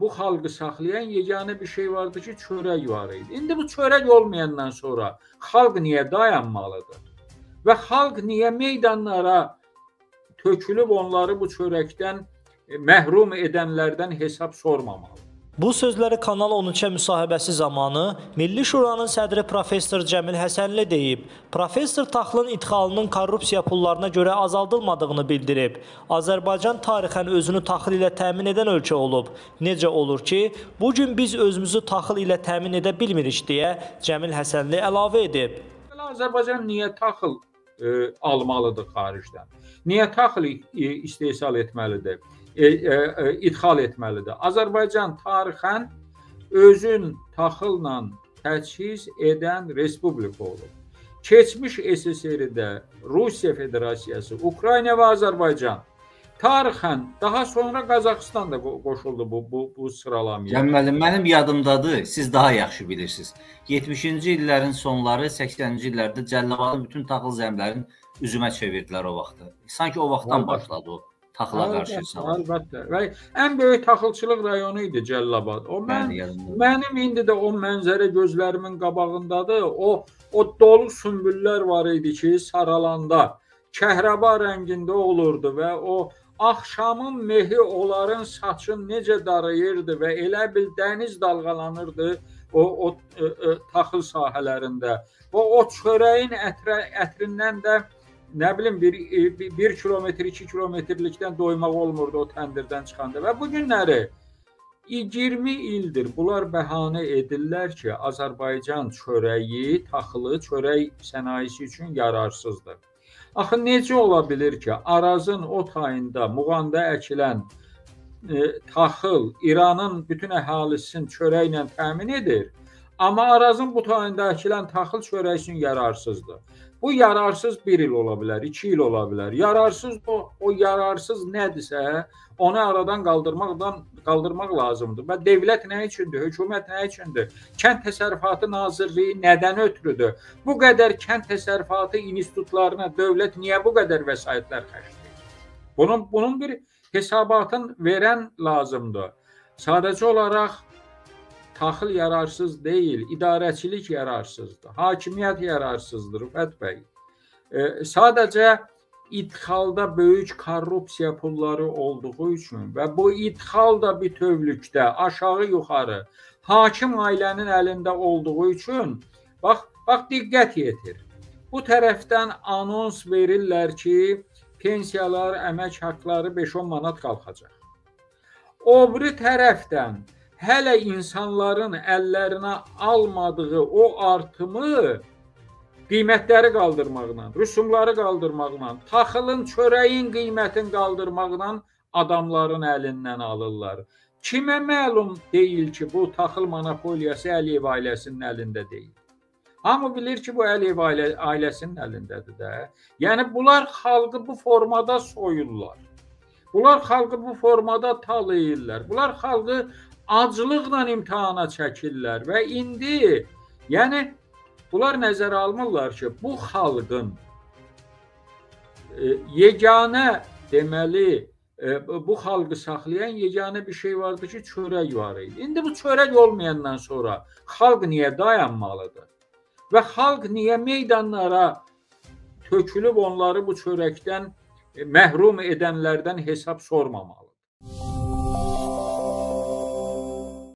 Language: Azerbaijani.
bu xalqı saxlayan yeganə bir şey vardı ki, çörək var idi. İndi bu çörək olmayandan sonra xalq niyə dayanmalıdır? Və xalq niyə meydanlara tökülüb onları bu çörəkdən e, məhrum edənlərdən hesab sormamalı? Bu sözləri Kanal 13-ə müsahibəsi zamanı Milli Şuranın sədri professor Cəmil Həsənli deyib. Professor taxılın idxalının korrupsiya pullarına görə azaldılmadığını bildirib. Azərbaycan tarixən özünü taxıl ilə təmin edən ölkə olub. Necə olur ki, bu gün biz özümüzü taxıl ilə təmin edə bilmirik deyə Cəmil Həsənli əlavə edib. Azərbaycan niyə taxıl e, almalıdır xaricdən? Niyə taxıl e, istehsal etməlidir? E, e, e, idxal etməlidir. Azərbaycan tarixən özün taxılla təchiz edən respublika olub. Keçmiş SSR-də Rusiya Federasiyası, Ukrayna və Azərbaycan tarixən daha sonra Qazaxıstan da qoşuldu bu bu bu sıralamaya. Cəmməli, mənim yadımdadır, siz daha yaxşı bilirsiniz. 70-ci illərin sonları, 80-ci illərdə Cəlilabadın bütün taxıl zəmlərini üzümə çevirdilər o vaxtı. Sanki o vaxtdan başladı o taxıla qarşı savaş. Əlbəttə. Və ən böyük taxılçılıq rayonu idi Cəlilabad. O mən mənim indi də o mənzərə gözlərimin qabağındadır. O o dolu sümbüllər var idi ki, saralanda kəhrəba rəngində olurdu və o axşamın mehi onların saçını necə darayırdı və elə bil dəniz dalğalanırdı o o ə, ə, taxıl sahələrində. O o çörəyin ətrə, ətrindən də nə bilim bir 1 kilometr, 2 kilometrlikdən doymaq olmurdu o təndirdən çıxanda və bu günləri 20 ildir bunlar bəhanə edirlər ki, Azərbaycan çörəyi, taxılı çörək sənayesi üçün yararsızdır. Axı necə ola bilər ki, Arazın o tayında, Muğanda əkilən e, taxıl İranın bütün əhalisini çörəklə təmin edir. Amma Arazın bu tayında əkilən taxıl çörək üçün yararsızdır. Bu yararsız bir il ola bilər, iki il ola bilər. Yararsız o, o yararsız nədirsə, onu aradan qaldırmaqdan qaldırmaq lazımdır. Və dövlət nə üçündür? Hökumət nə üçündür? Kənd Təsərrüfatı Nazirliyi nədən ötrüdür? Bu qədər kənd təsərrüfatı institutlarına dövlət niyə bu qədər vəsaitlər xərcləyir? Bunun bunun bir hesabatını verən lazımdır. Sadəcə olaraq taxıl yararsız deyil, idarəçilik yararsızdır, hakimiyyət yararsızdır Rüfət bəy. E, sadəcə idxalda böyük korrupsiya pulları olduğu üçün və bu idxal da bütövlükdə aşağı-yuxarı hakim ailənin əlində olduğu üçün bax bax diqqət yetir. Bu tərəfdən anons verirlər ki, pensiyalar, əmək haqqları 5-10 manat qalxacaq. O biri tərəfdən hələ insanların əllərinə almadığı o artımı qiymətləri qaldırmaqla, rüsumları qaldırmaqla, taxılın, çörəyin qiymətini qaldırmaqla adamların əlindən alırlar. Kimə məlum deyil ki, bu taxıl monopoliyası Əliyev ailəsinin əlində deyil. Hamı bilir ki, bu Əliyev ailə, ailəsinin əlindədir də. Yəni bunlar xalqı bu formada soyurlar. Bunlar xalqı bu formada talayırlar. Bunlar xalqı aclıqla imtahana çəkirlər və indi yəni bunlar nəzərə almırlar ki, bu xalqın e, yeganə deməli e, bu xalqı saxlayan yeganə bir şey vardı ki, çörək var idi. İndi bu çörək olmayandan sonra xalq niyə dayanmalıdır? Və xalq niyə meydanlara tökülüb onları bu çörəkdən e, məhrum edənlərdən hesab sormamalı?